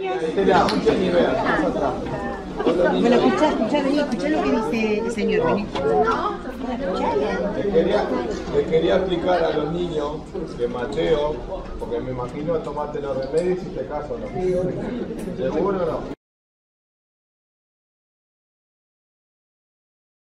Estela. Bueno, escuchá, escuchá, vení, escuchá lo que dice el señor, vení. Les quería, les quería explicar a los niños que Mateo, porque me imagino tomarte los remedios y te caso, ¿no? ¿Seguro?